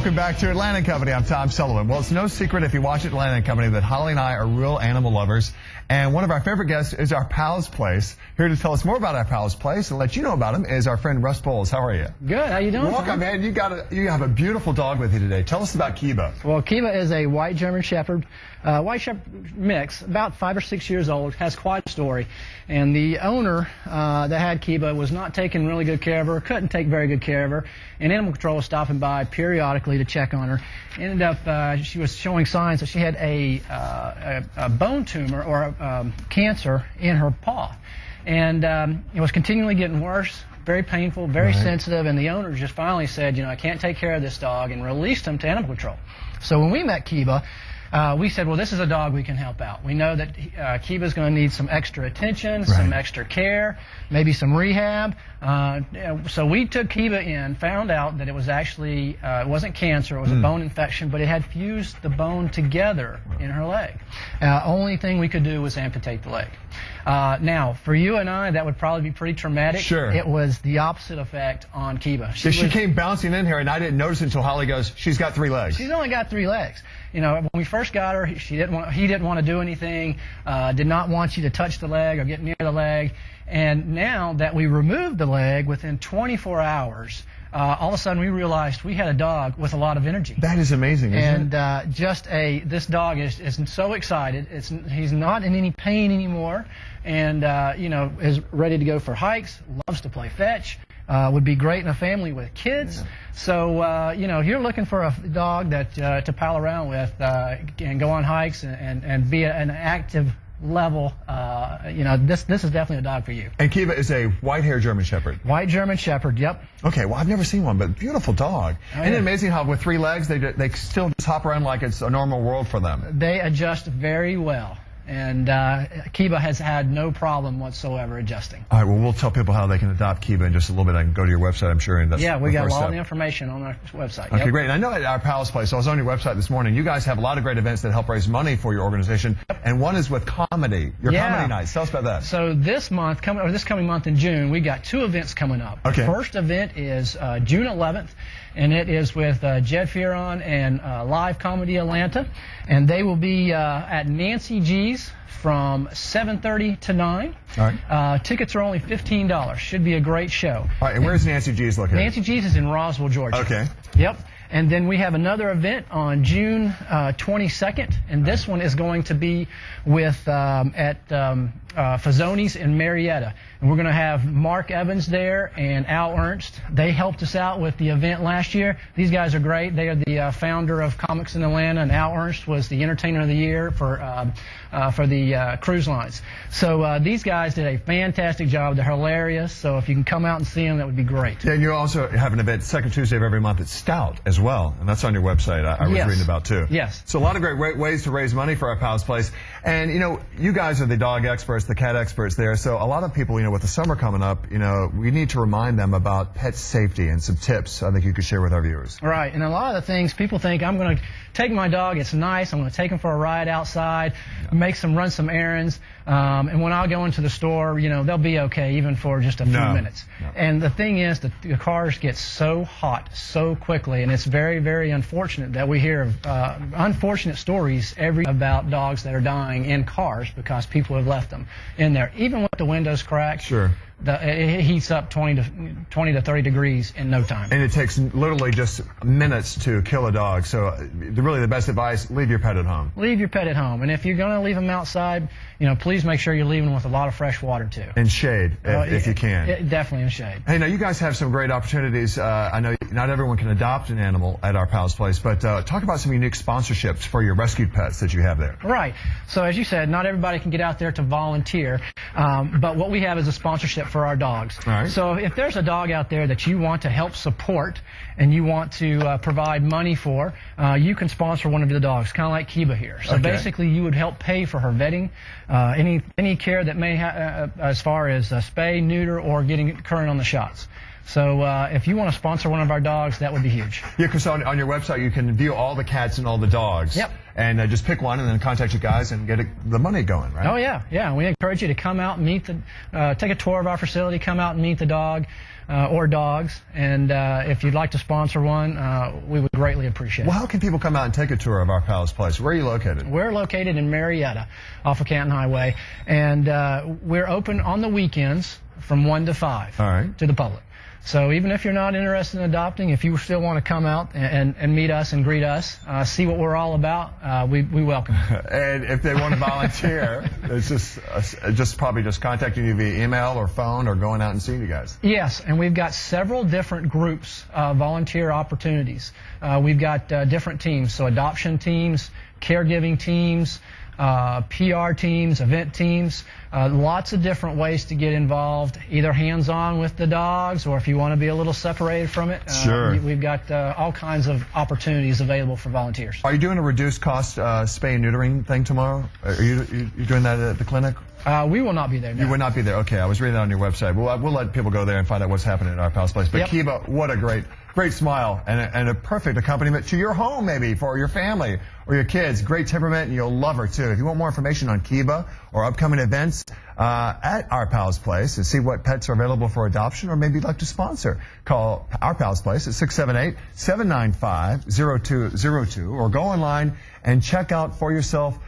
Welcome back to Atlanta Company. I'm Tom Sullivan. Well, it's no secret if you watch Atlanta Company that Holly and I are real animal lovers. And one of our favorite guests is our Pal's Place. Here to tell us more about our Pal's Place and let you know about him is our friend Russ Bowles. How are you? Good. How you doing? Welcome, Tom? man. You got a, you have a beautiful dog with you today. Tell us about Keba. Well, Keba is a white German Shepherd, uh, white Shepherd mix, about five or six years old, has quite a story. And the owner uh, that had Keba was not taking really good care of her, couldn't take very good care of her. And animal control was stopping by periodically to check on her. Ended up, uh, she was showing signs that she had a, uh, a, a bone tumor or a, um, cancer in her paw. And um, it was continually getting worse, very painful, very Right. sensitive, and the owner just finally said, you know, I can't take care of this dog, and released him to animal control. So when we met Keba, uh, we said, well, this is a dog we can help out. We know that uh, Keba's going to need some extra attention, some extra care, maybe some rehab. Uh, so we took Keba in, found out that it was actually uh, it wasn't cancer, it was a bone infection, but it had fused the bone together in her leg. Uh, only thing we could do was amputate the leg. Uh, now, for you and I, that would probably be pretty traumatic. Sure. It was the opposite effect on Keba. She, was- came bouncing in here and I didn't notice until Holly goes, she's got three legs. She's only got three legs. You know, when we first got her, she didn't want, he didn't want to do anything, uh, did not want you to touch the leg or get near the leg. And now that we removed the leg within 24 hours, uh, all of a sudden we realized we had a dog with a lot of energy. That is amazing, isn't and it? uh, just a this dog is, is so excited. It's he's not in any pain anymore, and uh, you know is ready to go for hikes. Loves to play fetch. Uh, would be great in a family with kids. So uh, you know if you're looking for a dog that uh, to pal around with uh, and go on hikes and and, and be a, an active level, uh, you know this this is definitely a dog for you. And Keba is a white hair German Shepherd. White German Shepherd. Yep. Okay, well, I've never seen one, but beautiful dog. Isn't it amazing how with three legs, they, they still just hop around like it's a normal world for them? They adjust very well. And uh, Keba has had no problem whatsoever adjusting. All right, well, we'll tell people how they can adopt Keba in just a little bit. I can go to your website, I'm sure. And that's Yeah, we got all the information on our website. Okay, Yep. great. And I know at our Pals Place, so I was on your website this morning, you guys have a lot of great events that help raise money for your organization. And one is with comedy, your Yeah. comedy nights. Tell us about that. So this month, coming or this coming month in June, we got two events coming up. Okay. The first event is uh, June 11th, and it is with uh, Jed Fearon and uh, Live Comedy Atlanta, and they will be uh, at Nancy G's from 7:30 to 9. All right. Uh, tickets are only $15. Should be a great show. All right, and where's Nancy G's located? Nancy G's is in Roswell, Georgia. Okay. Yep. And then we have another event on June uh, 22nd, and this one is going to be with um, at um, uh, Fazoni's in Marietta. And we're going to have Mark Evans there and Al Ernst. They helped us out with the event last year. These guys are great. They are the uh, founder of Comics in Atlanta, and Al Ernst was the Entertainer of the Year for um, uh, for the uh, cruise lines. So uh, these guys did a fantastic job. They're hilarious. So if you can come out and see them, that would be great. Yeah, and you also have an event second Tuesday of every month at Stout as well, and that's on your website. I, I was Yes. reading about too. Yes. So a lot of great ways to raise money for our Pals Place, and you know, you guys are the dog experts, the cat experts there. So a lot of people, you know, with the summer coming up, you know, we need to remind them about pet safety and some tips. I think you could share with our viewers. Right, and a lot of the things people think I'm going to take my dog. It's nice. I'm going to take him for a ride outside, make some run some errands, um, and when I go into the store, you know they'll be okay even for just a few No. minutes. No. And the thing is, the, the cars get so hot so quickly, and it's very very unfortunate that we hear of, uh, unfortunate stories every about dogs that are dying in cars because people have left them in there, even with the windows cracked. Sure. The, it heats up 20 to 20 to 30 degrees in no time. And it takes literally just minutes to kill a dog. So uh, the- really the best advice, leave your pet at home. leave your pet at home. And if you're going to leave them outside, you know, please make sure you're leaving them with a lot of fresh water too. And shade, if, Uh, if you can. it- definitely in shade. Hey, now you guys have some great opportunities. Uh, I know not everyone can adopt an animal at our Pals Place, but uh, talk about some unique sponsorships for your rescued pets that you have there. Right. So as you said, not everybody can get out there to volunteer, um, but what we have is a sponsorship for our dogs. Right. So if there's a dog out there that you want to help support and you want to uh, provide money for, uh, you can sponsor one of the dogs, kind of like Keba here. So Okay. basically, you would help pay for her vetting, uh, any any care that may ha- uh, as far as uh, spay, neuter, or getting current on the shots. So uh, if you want to sponsor one of our dogs, that would be huge. Yeah, because on, on your website you can view all the cats and all the dogs. Yep. and uh, just pick one and then contact you guys and get it, the money going, right? Oh yeah, yeah. We encourage you to come out and meet the, uh, take a tour of our facility, come out and meet the dog uh, or dogs, and uh, if you'd like to sponsor one, uh, we would greatly appreciate Well, it. Well, how can people come out and take a tour of our Pals Place? Where are you located? We're located in Marietta, off of Canton Highway, and uh, we're open on the weekends from one to five All right. to the public. So even if you're not interested in adopting, if you still want to come out and, and, meet us and greet us, uh, see what we're all about, uh, we, we welcome. you. And if they want to volunteer, it's just uh, just probably just contacting you via email or phone or going out and seeing you guys. Yes, and we've got several different groups, uh, volunteer opportunities. Uh, we've got uh, different teams, so adoption teams, caregiving teams, uh, PR teams, event teams, uh, lots of different ways to get involved, either hands-on with the dogs or if you want to be a little separated from it. Uh, Sure. we- We've got uh, all kinds of opportunities available for volunteers. Are you doing a reduced cost uh, spay and neutering thing tomorrow? Are you, you you doing that at the clinic? Uh, we will not be there. You No. would not be there. Okay, I was reading that on your website. We'll, we'll let people go there and find out what's happening at our Pals Place. But Yep. Keba, what a great, great smile and a, and a perfect accompaniment to your home, maybe for your family or your kids. Great temperament, and you'll love her too. If you want more information on Keba or upcoming events uh, at our Pals Place and see what pets are available for adoption, or maybe you'd like to sponsor, call our Pals Place at 678-795-0202, or go online and check out for yourself